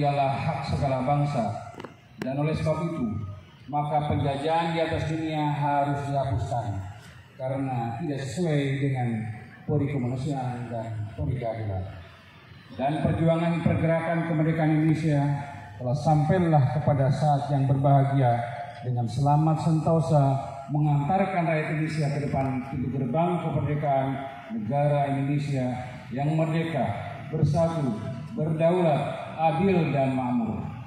ialah hak segala bangsa dan oleh sebab itu maka penjajahan di atas dunia harus dihapuskan karena tidak sesuai dengan pori kemanusiaan dan pori keadilan. Dan perjuangan pergerakan kemerdekaan Indonesia telah sampailah kepada saat yang berbahagia dengan selamat sentosa mengantarkan rakyat Indonesia ke depan pintu gerbang kemerdekaan negara Indonesia yang merdeka, bersatu, berdaulat, adil dan makmur.